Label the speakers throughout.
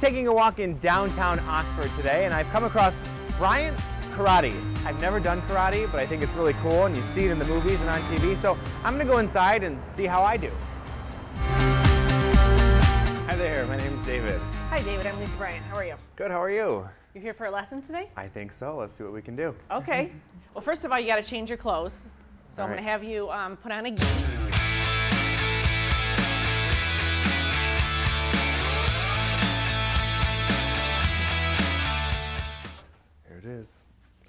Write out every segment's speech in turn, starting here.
Speaker 1: taking a walk in downtown Oxford today and I've come across Bryant's Karate. I've never done karate, but I think it's really cool and you see it in the movies and on TV, so I'm gonna go inside and see how I do. Hi there, my name's David.
Speaker 2: Hi, David. I'm Lisa Bryant. How are you?
Speaker 1: Good, how are you?
Speaker 2: You're here for a lesson today?
Speaker 1: I think so. Let's see what we can do.
Speaker 2: Okay. well, first of all, you got to change your clothes. So
Speaker 1: All
Speaker 2: I'm
Speaker 1: right.
Speaker 2: going to have you um, put on a gi.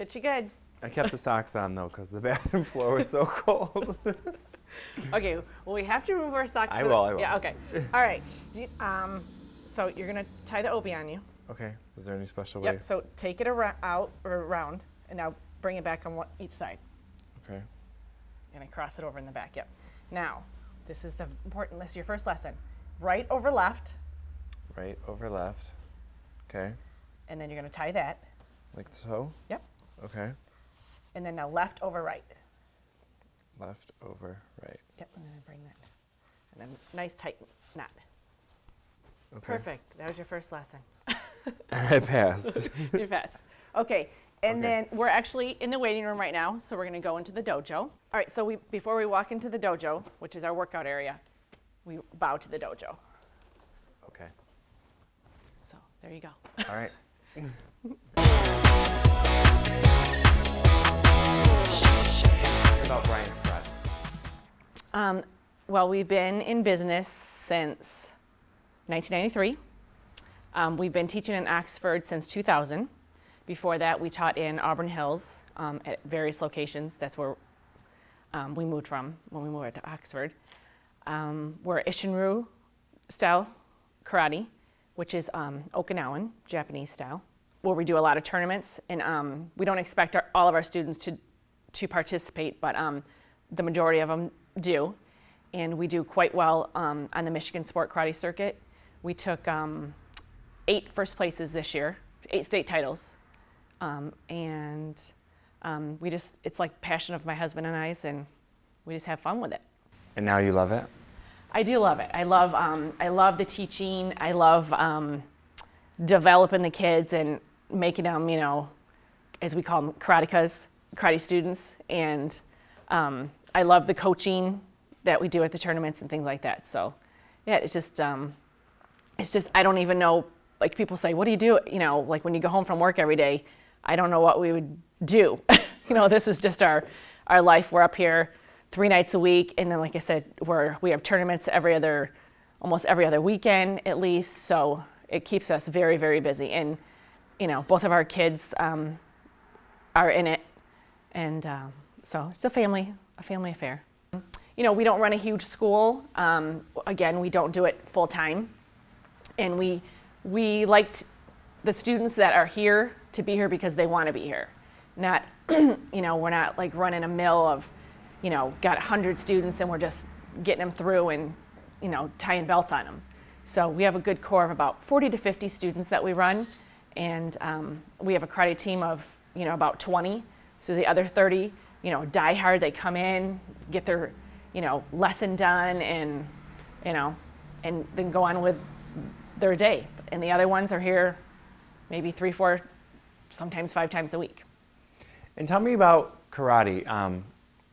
Speaker 1: Is.
Speaker 2: Fit you good.
Speaker 1: I kept the socks on though because the bathroom floor was so cold.
Speaker 2: Okay. Well, we have to remove our socks.
Speaker 1: I will, I will.
Speaker 2: Yeah. Okay. All right. Do you- um, so you're going to tie the obi on you.
Speaker 1: okay, is there any special way?
Speaker 2: Yep. So take it around, out or around, and now bring it back on one, each side.
Speaker 1: Okay.
Speaker 2: and I cross it over in the back. Yep. Now, this is the important. This is your first lesson. Right over left,
Speaker 1: Right over left. Okay.
Speaker 2: and then you're going to tie that.
Speaker 1: Like so.
Speaker 2: Yep.
Speaker 1: Okay.
Speaker 2: And then now left over right.
Speaker 1: Left over right.
Speaker 2: Yep. And then bring that. And then nice tight knot.
Speaker 1: Okay.
Speaker 2: Perfect. That was your first lesson.
Speaker 1: I passed.
Speaker 2: You're fast. Okay. And
Speaker 1: Okay.
Speaker 2: then we're actually in the waiting room right now, so we're going to go into the dojo. All right. So we before we walk into the dojo, which is our workout area, we bow to the dojo.
Speaker 1: okay.
Speaker 2: So there you go.
Speaker 1: All right. About Bryant's?
Speaker 2: Um, well, we've been in business since 1993. Um, we've been teaching in Oxford since 2000. Before that, we taught in Auburn Hills um, at various locations. That's where um, we moved from when we moved to Oxford. Um, we're Isshinryu style karate, which is um, Okinawan, Japanese style, where we do a lot of tournaments. And um, we don't expect our, all of our students to, to participate, but um, the majority of them do. And we do quite well um, on the Michigan Sport Karate Circuit. We took um, eight first places this year, eight state titles. Um, and um, we just, it's like passion of my husband and I's, and we just have fun with it.
Speaker 1: And now you love it?
Speaker 2: I do love it. I love um, I love the teaching. I love um, developing the kids and making them, you know, as we call them, karatekas, karate students. And um, I love the coaching that we do at the tournaments and things like that. So, yeah, it's just um, it's just I don't even know. Like people say, what do you do? You know, like when you go home from work every day, I don't know what we would do. you know, this is just our our life. We're up here three nights a week, and then like I said, we're we have tournaments every other, almost every other weekend at least. So it keeps us very very busy, and you know, both of our kids um, are in it, and um, so it's a family a family affair. You know, we don't run a huge school. Um, again, we don't do it full time and we we liked the students that are here to be here because they want to be here. Not you know we're not like running a mill of you know got 100 students and we're just getting them through and you know tying belts on them so we have a good core of about 40 to 50 students that we run and um, we have a karate team of you know about 20 so the other 30 you know die hard they come in get their you know lesson done and you know and then go on with their day. And the other ones are here maybe three, four, sometimes five times a week.
Speaker 1: And tell me about karate. Um,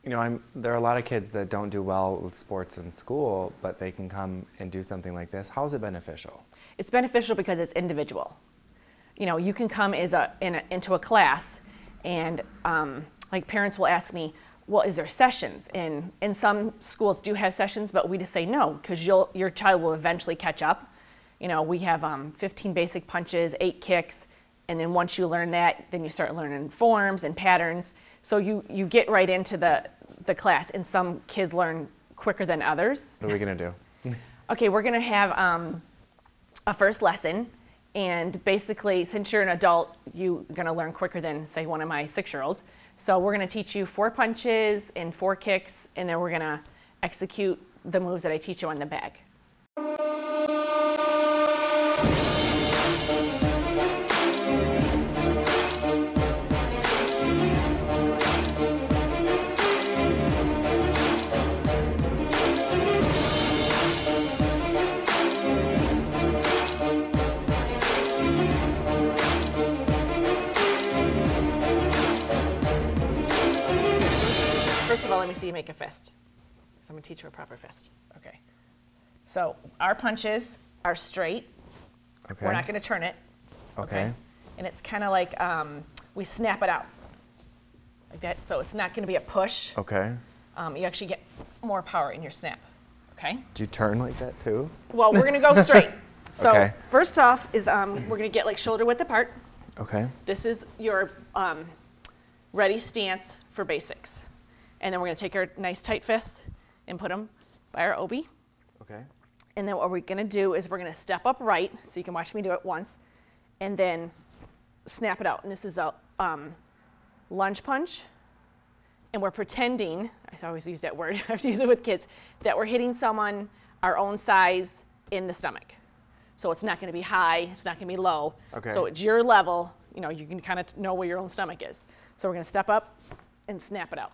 Speaker 1: you know, I'm, there are a lot of kids that don't do well with sports in school, but they can come and do something like this. How is it beneficial?
Speaker 2: It's beneficial because it's individual. You know, you can come as a, in a, into a class, and um, like parents will ask me, "Well, is there sessions?" And and some schools do have sessions, but we just say no because you'll your child will eventually catch up. You know, we have um, 15 basic punches, eight kicks, and then once you learn that, then you start learning forms and patterns. So you you get right into the the class, and some kids learn quicker than others.
Speaker 1: What are we gonna do?
Speaker 2: Okay, we're gonna have um, a first lesson, and basically, since you're an adult, you're gonna learn quicker than say one of my six-year-olds. So we're gonna teach you four punches and four kicks, and then we're gonna execute the moves that I teach you on the bag. Let me see you make a fist. So I'm gonna teach you a proper fist. Okay. So our punches are straight.
Speaker 1: Okay.
Speaker 2: We're not gonna turn it.
Speaker 1: Okay.
Speaker 2: And it's kind of like um, we snap it out. Like that. So it's not gonna be a push.
Speaker 1: Okay.
Speaker 2: Um, you actually get more power in your snap. Okay.
Speaker 1: Do you turn like that too?
Speaker 2: Well, we're gonna go straight. So
Speaker 1: Okay.
Speaker 2: first off is um, we're gonna get like shoulder width apart.
Speaker 1: Okay.
Speaker 2: This is your um, ready stance for basics. And then we're gonna take our nice tight fists and put them by our obi.
Speaker 1: Okay.
Speaker 2: And then what we're gonna do is we're gonna step up right, so you can watch me do it once, and then snap it out. And this is a um, lunge punch. And we're pretending, I always use that word, I have to use it with kids, that we're hitting someone our own size in the stomach. So it's not gonna be high, it's not gonna be low.
Speaker 1: Okay.
Speaker 2: So it's your level, you know, you can kind of know where your own stomach is. So we're gonna step up and snap it out.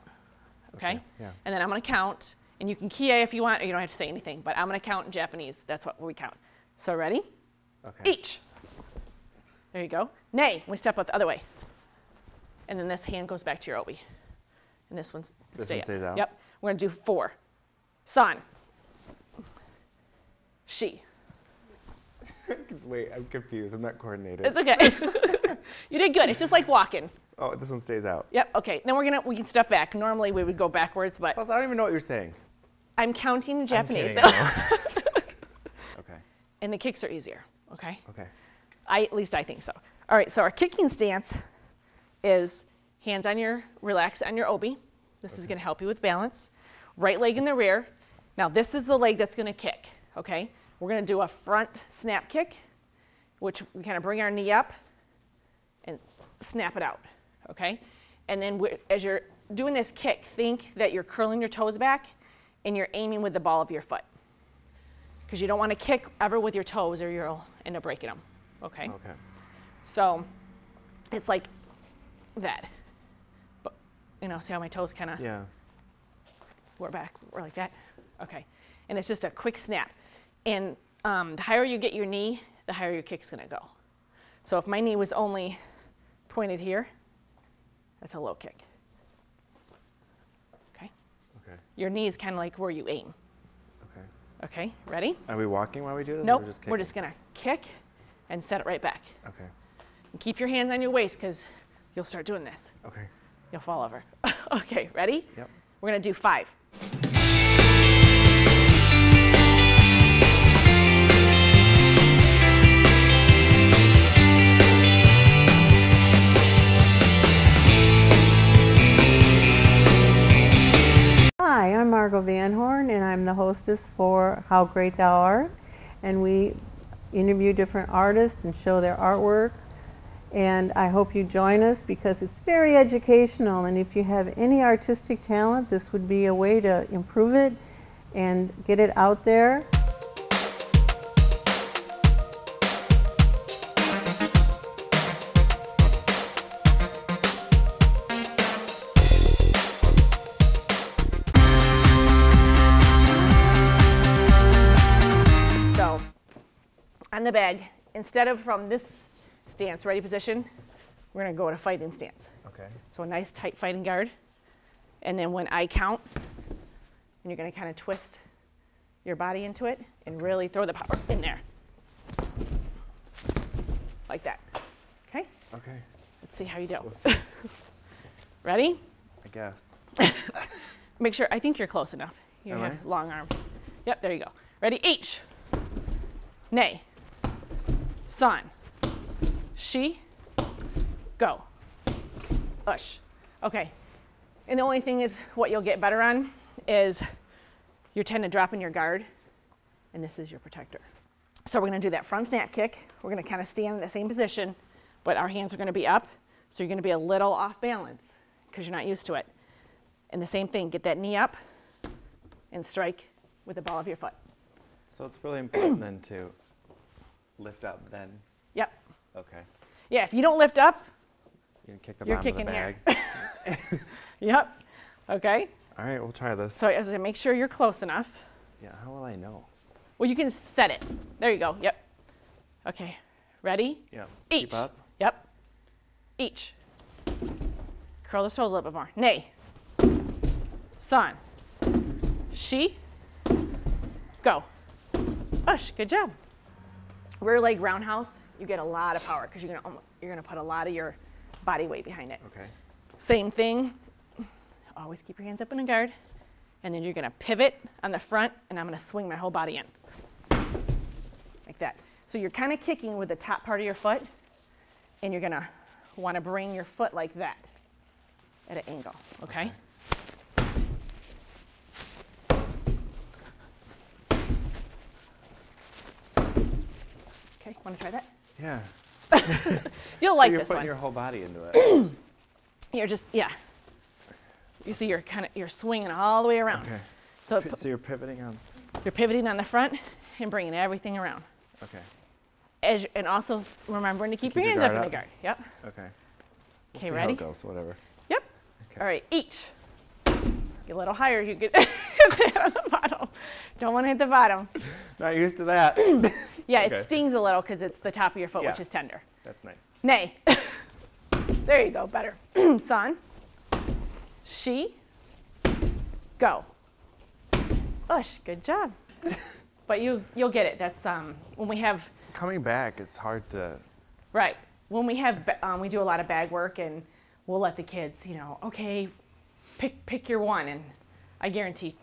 Speaker 2: Okay?
Speaker 1: Okay, yeah.
Speaker 2: And then I'm gonna count, and you can kie if you want, or you don't have to say anything, but I'm gonna count in Japanese. That's what we count. So ready?
Speaker 1: Okay.
Speaker 2: Each. There you go. Nay, we step up the other way. And then this hand goes back to your obi. And this one's
Speaker 1: This
Speaker 2: stay
Speaker 1: one stays out?
Speaker 2: Yep. We're gonna do four. San. She.
Speaker 1: Wait, I'm confused. I'm not coordinated.
Speaker 2: It's okay. you did good. It's just like walking.
Speaker 1: Oh, this one stays out.
Speaker 2: Yep. Okay. Then we're gonna we can step back. Normally we would go backwards, but
Speaker 1: Plus, I don't even know what you're saying.
Speaker 2: I'm counting in Japanese,
Speaker 1: kidding, Okay.
Speaker 2: and the kicks are easier. Okay.
Speaker 1: Okay.
Speaker 2: I, at least I think so. All right, so our kicking stance is hands on your, relax on your obi. This is gonna help you with balance. Right leg in the rear. Now this is the leg that's gonna kick, okay? We're gonna do a front snap kick, which we kind of bring our knee up and snap it out, okay? And then as you're doing this kick, think that you're curling your toes back and you're aiming with the ball of your foot. Because you don't wanna kick ever with your toes or you'll end up breaking them, okay?
Speaker 1: Okay.
Speaker 2: So it's like that. But, you know, see how my toes kind of
Speaker 1: Yeah.
Speaker 2: were back, or like that? Okay. And it's just a quick snap. And um, the higher you get your knee, the higher your kick's gonna go. So if my knee was only pointed here, that's a low kick. Okay?
Speaker 1: Okay.
Speaker 2: Your knee is kind of like where you aim.
Speaker 1: Okay.
Speaker 2: Okay? Ready?
Speaker 1: Are we walking while we do this?
Speaker 2: Nope.
Speaker 1: We're just,
Speaker 2: we're just gonna kick and set it right back.
Speaker 1: Okay.
Speaker 2: And keep your hands on your waist because you'll start doing this.
Speaker 1: Okay.
Speaker 2: You'll fall over. okay, ready?
Speaker 1: Yep.
Speaker 2: We're gonna do five.
Speaker 3: Van Horn, and I'm the hostess for How Great Thou Art. And we interview different artists and show their artwork. And I hope you join us because it's very educational. And if you have any artistic talent, this would be a way to improve it and get it out there.
Speaker 2: On the bag, instead of from this stance, ready position, we're gonna go to fighting stance.
Speaker 1: Okay.
Speaker 2: So a nice tight fighting guard. And then when I count, and you're gonna kind of twist your body into it and really throw the power in there. Like that. Okay?
Speaker 1: Okay.
Speaker 2: Let's see how you do.
Speaker 1: We'll.
Speaker 2: Ready?
Speaker 1: I guess.
Speaker 2: Make sure, I think you're close enough. You
Speaker 1: Am
Speaker 2: have
Speaker 1: I?
Speaker 2: long arm. Yep, there you go. Ready? H. Nay. San. She. Go. Ush. Okay. And the only thing is, what you'll get better on is you're tend to drop in your guard, and this is your protector. So we're gonna do that front snap kick. We're gonna kind of stand in the same position, but our hands are gonna be up, so you're gonna be a little off balance because you're not used to it. And the same thing, get that knee up and strike with the ball of your foot.
Speaker 1: So it's really important then to lift up then.
Speaker 2: Yep.
Speaker 1: Okay.
Speaker 2: Yeah, if you don't lift up,
Speaker 1: You can kick the
Speaker 2: You're kicking
Speaker 1: the
Speaker 2: here.
Speaker 1: bag.
Speaker 2: yep. Okay.
Speaker 1: All right, we'll try this.
Speaker 2: So as I make sure you're close enough.
Speaker 1: Yeah, how will I know?
Speaker 2: Well, you can set it. There you go. Yep. Okay. Ready?
Speaker 1: Yeah.
Speaker 2: Each.
Speaker 1: Keep up.
Speaker 2: Yep. Each. Curl those toes a little bit more. Nay. Son. She. Go. Ush, good job. Rear leg roundhouse, you get a lot of power because you're gonna, you're gonna put a lot of your body weight behind it.
Speaker 1: Okay.
Speaker 2: Same thing. Always keep your hands up in a guard. And then you're gonna pivot on the front and I'm gonna swing my whole body in. Like that. So you're kind of kicking with the top part of your foot and you're gonna wanna bring your foot like that at an angle, okay? Okay, wanna try that?
Speaker 1: Yeah.
Speaker 2: You'll like
Speaker 1: you're
Speaker 2: this
Speaker 1: putting
Speaker 2: one.
Speaker 1: your whole body into it.
Speaker 2: You're just, yeah. You see, you're kind of, you're swinging all the way around.
Speaker 1: Okay.
Speaker 2: So pu-
Speaker 1: So you're pivoting on.
Speaker 2: you're pivoting on the front and bringing everything around.
Speaker 1: Okay.
Speaker 2: As and also remembering to keep,
Speaker 1: keep
Speaker 2: your
Speaker 1: your
Speaker 2: hands up in the guard. Yep.
Speaker 1: Okay. We'll
Speaker 2: Okay,
Speaker 1: How
Speaker 2: ready?
Speaker 1: goes. Whatever.
Speaker 2: Yep.
Speaker 1: Okay.
Speaker 2: All right, each. Get a little higher, you get hit the bottom. Don't want to hit the bottom.
Speaker 1: Not used to that.
Speaker 2: Yeah,
Speaker 1: Okay.
Speaker 2: it stings a little because it's the top of your foot, which is tender.
Speaker 1: That's nice.
Speaker 2: Nay. there you go, better. Son. She. Go. Ush, good job. But you you'll get it. That's um when we have
Speaker 1: Coming back, it's hard to.
Speaker 2: right when we have um, we do a lot of bag work and we'll let the kids you know okay pick pick your one and I guarantee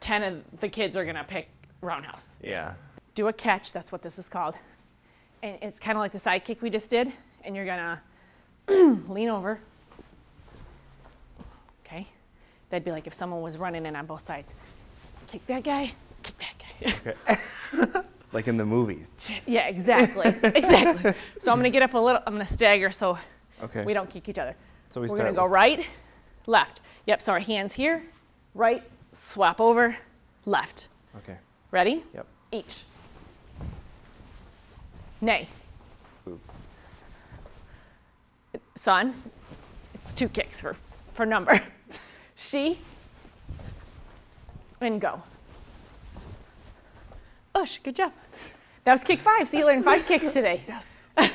Speaker 2: ten of the kids are gonna pick roundhouse.
Speaker 1: Yeah.
Speaker 2: Do a catch, that's what this is called. And it's kind of like the side kick we just did, and you're gonna lean over. Okay? That'd be like if someone was running in on both sides. Kick that guy, kick that guy.
Speaker 1: Okay. like in the movies.
Speaker 2: yeah, exactly. exactly. So I'm gonna get up a little, I'm gonna stagger so
Speaker 1: Okay.
Speaker 2: we don't kick each other.
Speaker 1: So we
Speaker 2: We're gonna go right, left. Yep, so our hands here, right, swap over, left.
Speaker 1: Okay.
Speaker 2: Ready?
Speaker 1: Yep.
Speaker 2: Each. Nay.
Speaker 1: Oops.
Speaker 2: son. It's two kicks for, for number. she and go. Ush, good job. That was kick five. So you learned five kicks today.
Speaker 1: Yes.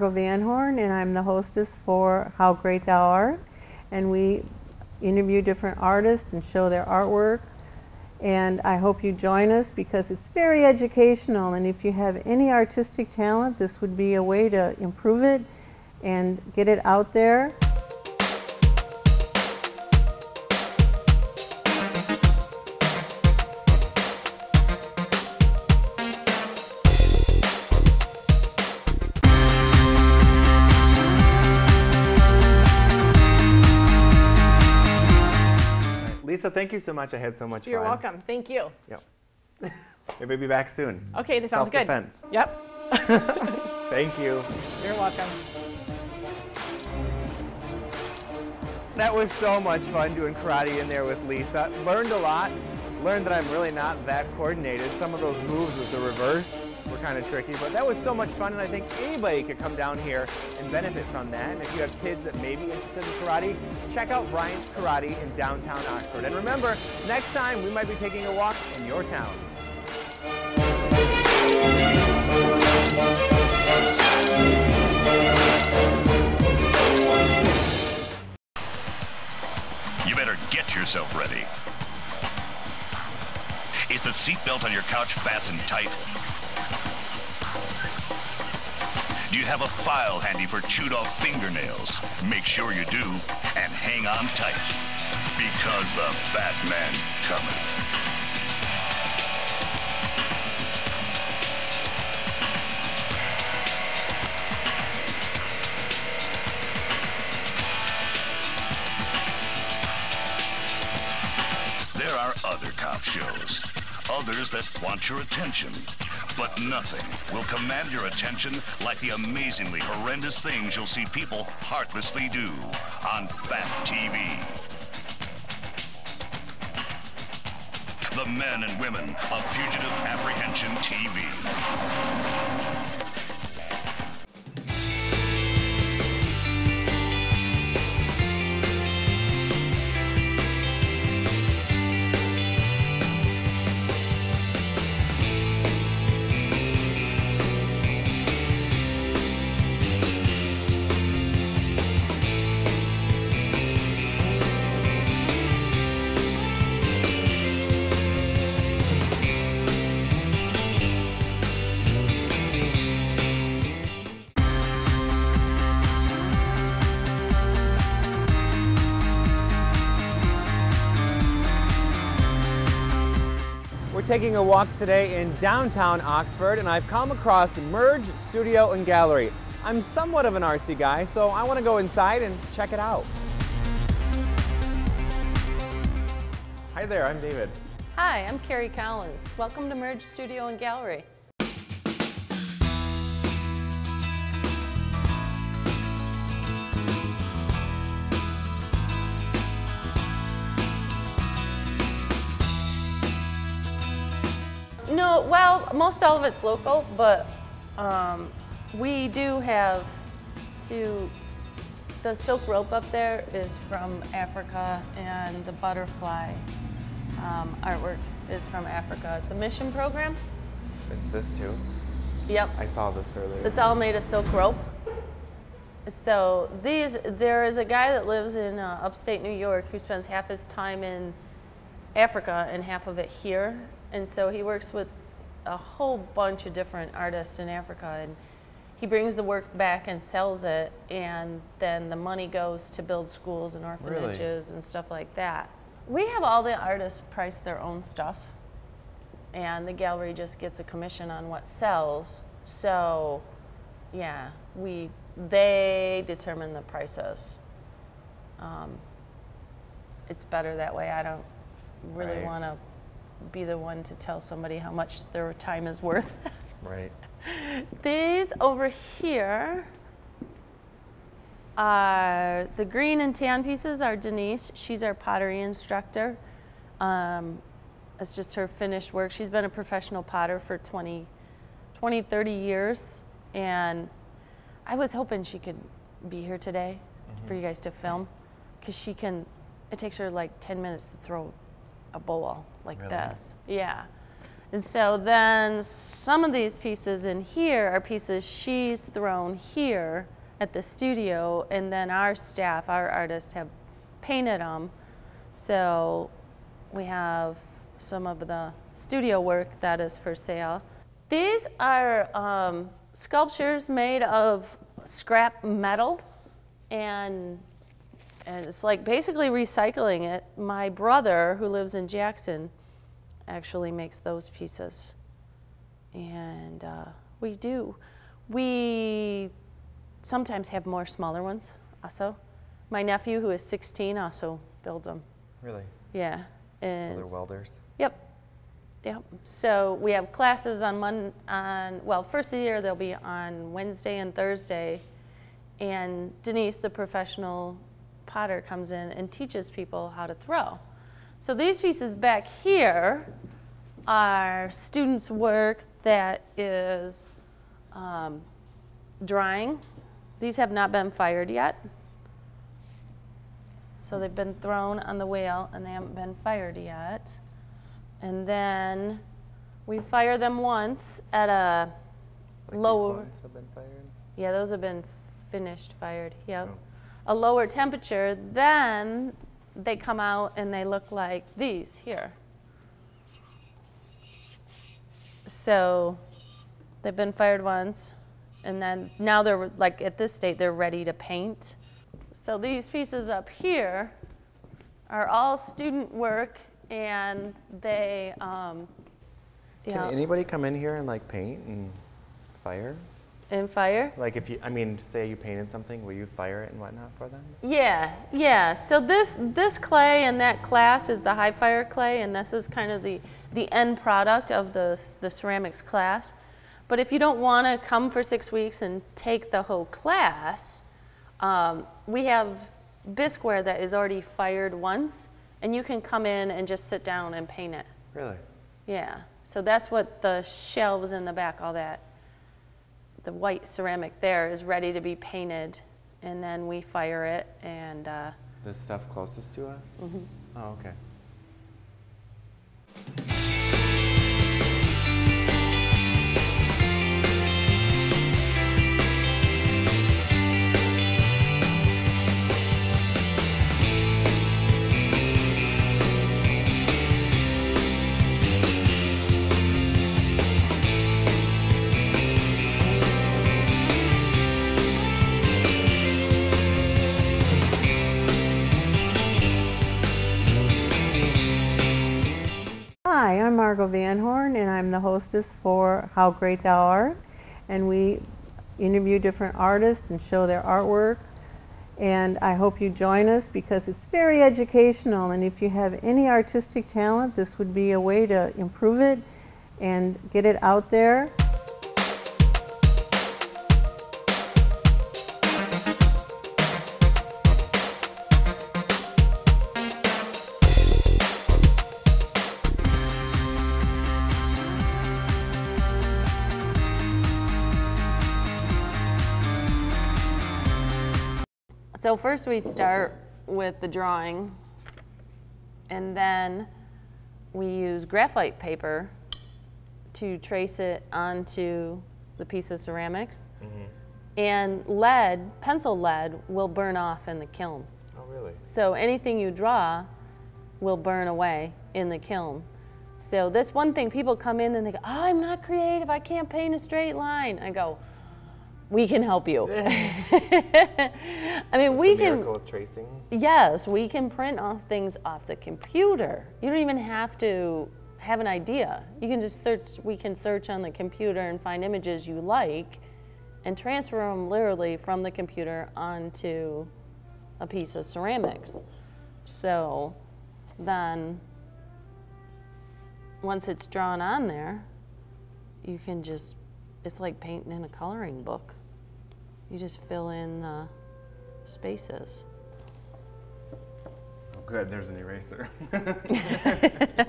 Speaker 3: Margot Van Horn, and I'm the hostess for How Great Thou Art. And we interview different artists and show their artwork. And I hope you join us because it's very educational. And if you have any artistic talent, this would be a way to improve it and get it out there.
Speaker 1: Lisa, thank you so much. I had so much
Speaker 2: You're
Speaker 1: fun.
Speaker 2: welcome. Thank you.
Speaker 1: Yep. Maybe be back soon.
Speaker 2: Okay, this sounds good.
Speaker 1: Self-defense.
Speaker 2: Yep.
Speaker 1: Thank you.
Speaker 2: You're welcome.
Speaker 1: That was so much fun doing karate in there with Lisa. Learned a lot. Learned that I'm really not that coordinated. Some of those moves with the reverse were kind of tricky, but that was so much fun, and I think anybody could come down here and benefit from that. And if you have kids that may be interested in karate, check out Bryant's Karate in downtown Oxford. And remember, next time we might be taking a walk in your town.
Speaker 4: You better get yourself ready. Is the seatbelt on your couch fastened tight? Do you have a file handy for chewed off fingernails? Make sure you do and hang on tight because the fat man cometh. There are other cop shows, others that want your attention. But nothing will command your attention like the amazingly horrendous things you'll see people heartlessly do on Fat TV. the men and women of Fugitive Apprehension TV.
Speaker 1: Taking a walk today in downtown Oxford and I've come across Merge Studio and Gallery. I'm somewhat of an artsy guy, so I want to go inside and check it out. Hi there, I'm David.
Speaker 5: Hi, I'm Carrie Collins. Welcome to Merge Studio and Gallery. No, well, most all of it's local, but um, we do have two. The silk rope up there is from Africa, and the butterfly um, artwork is from Africa. It's a mission program.
Speaker 1: Is this too?
Speaker 5: Yep.
Speaker 1: I saw this earlier.
Speaker 5: It's all made of silk rope. So these, there is a guy that lives in uh, upstate New York who spends half his time in Africa and half of it here. And so he works with a whole bunch of different artists in Africa and he brings the work back and sells it and then the money goes to build schools and orphanages and stuff like that. We have all the artists price their own stuff and the gallery just gets a commission on what sells. So, yeah, we they determine the prices. Um, it's better that way. I don't really
Speaker 1: Right.
Speaker 5: want to be the one to tell somebody how much their time is worth.
Speaker 1: Right.
Speaker 5: These over here are the green and tan pieces are Denise. She's our pottery instructor. Um, it's just her finished work. She's been a professional potter for 20, 20, 30 years. And I was hoping she could be here today for you guys to film because she can, it takes her like 10 minutes to throw a bowl like
Speaker 1: Really?
Speaker 5: this. Yeah. And so then some of these pieces in here are pieces she's thrown here at the studio, and then our staff, our artists, have painted them. So we have some of the studio work that is for sale. These are um, sculptures made of scrap metal, and and it's like basically recycling it. My brother, who lives in Jackson, actually makes those pieces. And uh, we do. We sometimes have more smaller ones also. My nephew, who is 16, also builds them.
Speaker 1: Really?
Speaker 5: Yeah. And So
Speaker 1: they're welders.
Speaker 5: Yep. Yep. So we have classes on Mon on well, first of the year they'll be on Wednesday and Thursday, and Denise, the professional potter, comes in and teaches people how to throw. So these pieces back here are students' work that is um, drying. These have not been fired yet. So they've been thrown on the wheel and they haven't been fired yet. And then we fire them once at a
Speaker 1: Like
Speaker 5: lower.
Speaker 1: These ones have been fired.
Speaker 5: Yeah, those have been finished fired. Yep.
Speaker 1: Oh.
Speaker 5: A lower temperature, then they come out and they look like these here. So they've been fired once, and then now they're like at this state, they're ready to paint. So these pieces up here are all student work, and they, um,
Speaker 1: Can
Speaker 5: know,
Speaker 1: anybody come in here and like paint and fire?
Speaker 5: And fire.
Speaker 1: Like if you, I mean, say you painted something, will you fire it and whatnot for them?
Speaker 5: Yeah, yeah. So this this clay and that class is the high fire clay, and this is kind of the the end product of the the ceramics class. But if you don't want to come for six weeks and take the whole class, um, we have bisqueware that is already fired once, and you can come in and just sit down and paint it
Speaker 1: Really?
Speaker 5: Yeah. So that's what the shelves in the back, all that, the white ceramic there is ready to be painted. And then we fire it and uh,
Speaker 1: The stuff closest to us? Mm-hmm. Oh, okay.
Speaker 3: Hi, I'm Margot Van Horn, and I'm the hostess for How Great Thou Art. And we interview different artists and show their artwork. And I hope you join us because it's very educational. And if you have any artistic talent, this would be a way to improve it and get it out there.
Speaker 5: So first we start with the drawing and then we use graphite paper to trace it onto the piece of ceramics. Mm-hmm. And lead, pencil lead, will burn off in the kiln.
Speaker 1: Oh, really?
Speaker 5: So anything you draw will burn away in the kiln. So that's one thing people come in and they go, oh, I'm not creative, I can't paint a straight line. I go, we can help you. I mean, we can.
Speaker 1: Miracle of tracing.
Speaker 5: Yes, we can print off things off the computer. You don't even have to have an idea. You can just search, we can search on the computer and find images you like and transfer them literally from the computer onto a piece of ceramics. So then once it's drawn on there, you can just, it's like painting in a coloring book. You just fill in the spaces.
Speaker 1: Oh, good. There's an eraser.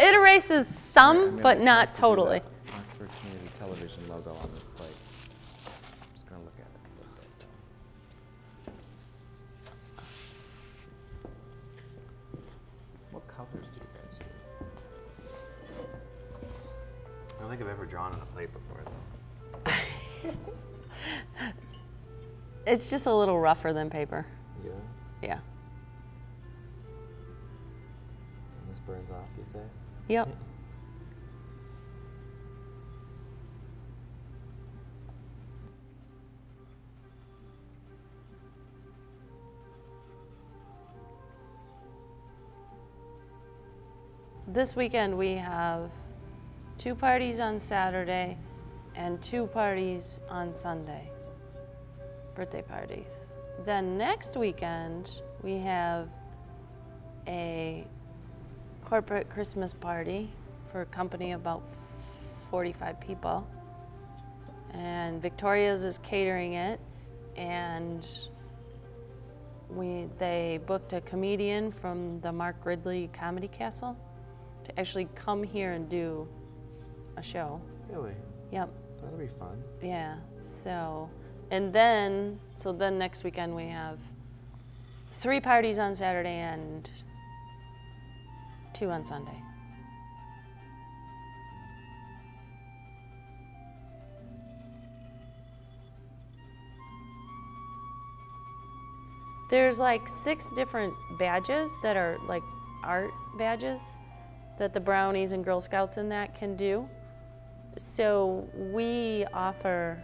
Speaker 5: It erases some, but not totally.
Speaker 1: Oxford Community Television logo on this plate. Just gonna look at it. What colors do you guys use? I don't think I've ever drawn on a plate
Speaker 5: It's just a little rougher than paper.
Speaker 1: Yeah.
Speaker 5: Yeah.
Speaker 1: And this burns off, you say?
Speaker 5: Yep. This weekend we have two parties on Saturday and two parties on Sunday. Birthday parties. Then next weekend we have a corporate Christmas party for a company of about 45 people. And Victoria's is catering it and we they booked a comedian from the Mark Ridley Comedy Castle to actually come here and do a show.
Speaker 1: Really?
Speaker 5: Yep.
Speaker 1: That'll be fun.
Speaker 5: Yeah. So, and then, so then next weekend we have three parties on Saturday and two on Sunday. There's like six different badges that are like art badges that the brownies and Girl Scouts and that can do. So we offer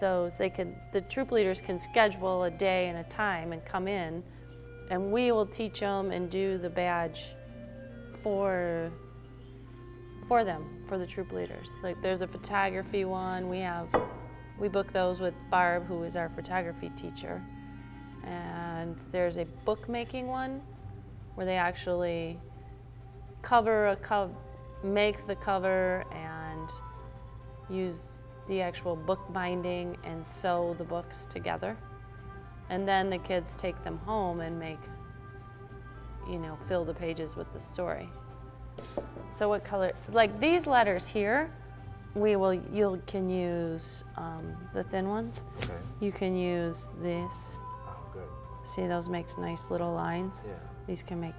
Speaker 5: those. They can the troop leaders can schedule a day and a time and come in, and we will teach them and do the badge for for them for the troop leaders. Like there's a photography one. We have we book those with Barb, who is our photography teacher, and there's a bookmaking one where they actually cover a cover, make the cover and use the actual book binding and sew the books together. And then the kids take them home and make, you know, fill the pages with the story. So what color? Like these letters here, we will. You can use um, the thin ones.
Speaker 1: Okay.
Speaker 5: You can use these.
Speaker 1: Oh, good.
Speaker 5: See, those makes nice little lines.
Speaker 1: Yeah.
Speaker 5: These can make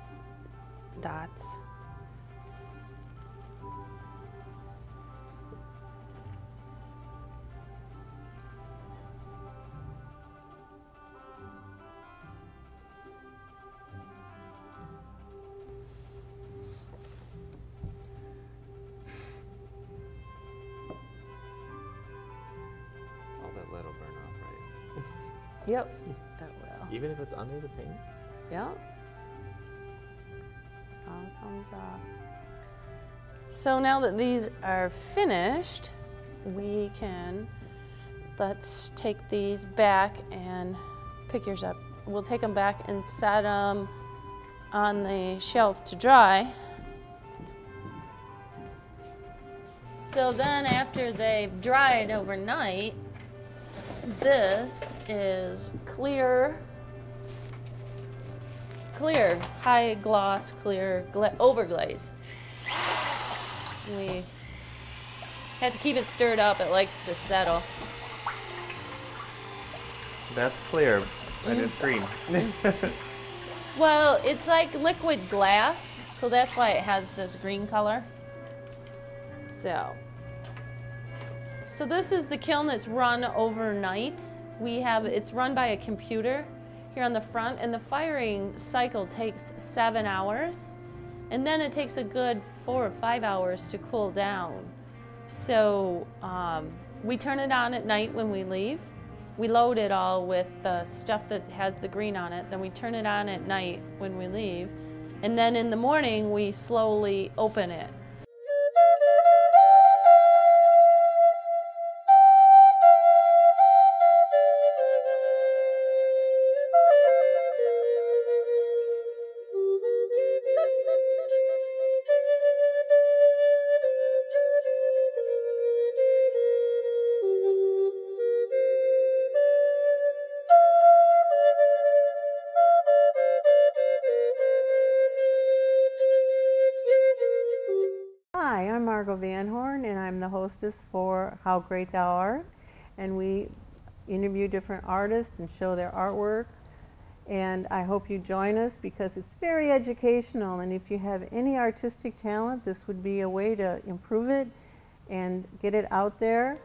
Speaker 5: dots. Yep. That will.
Speaker 1: Even if it's under the paint?
Speaker 5: Yep. All comes off. So now that these are finished, we can, let's take these back and pick yours up. We'll take them back and set them on the shelf to dry. So then after they've dried overnight, this is clear clear, high gloss, clear, gla- overglaze. We have to keep it stirred up. It likes to settle.
Speaker 1: That's clear, and it's green.
Speaker 5: Well, it's like liquid glass, so that's why it has this green color. So, so this is the kiln that's run overnight. We have it's run by a computer here on the front, and the firing cycle takes seven hours, and then it takes a good four or five hours to cool down. So um, we turn it on at night when we leave. We load it all with the stuff that has the green on it. Then we turn it on at night when we leave. And then in the morning, we slowly open it.
Speaker 3: Hi, I'm Margot Van Horn, and I'm the hostess for How Great Thou Art. And we interview different artists and show their artwork. And I hope you join us because it's very educational. And if you have any artistic talent, this would be a way to improve it and get it out there.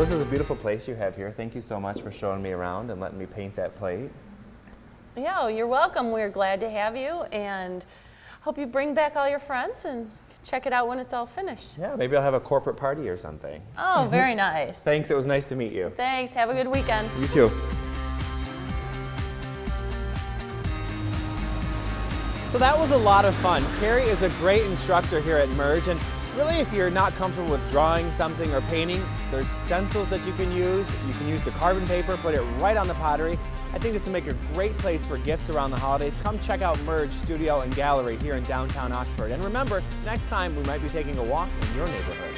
Speaker 1: Well, this is a beautiful place you have here. Thank you so much for showing me around and letting me paint that plate.
Speaker 5: Yeah, you're welcome. We're glad to have you and hope you bring back all your friends and check it out when it's all finished.
Speaker 1: Yeah, maybe I'll have a corporate party or something.
Speaker 5: Oh, very nice.
Speaker 1: Thanks, it was nice to meet you.
Speaker 5: Thanks. Have a good weekend.
Speaker 1: You too. So that was a lot of fun. Carrie is a great instructor here at Merge, and really if you're not comfortable with drawing something or painting, there's stencils that you can use. You can use the carbon paper, put it right on the pottery. I think this will make a great place for gifts around the holidays. Come check out Merge Studio and Gallery here in downtown Oxford. And remember, next time we might be taking a walk in your neighborhood.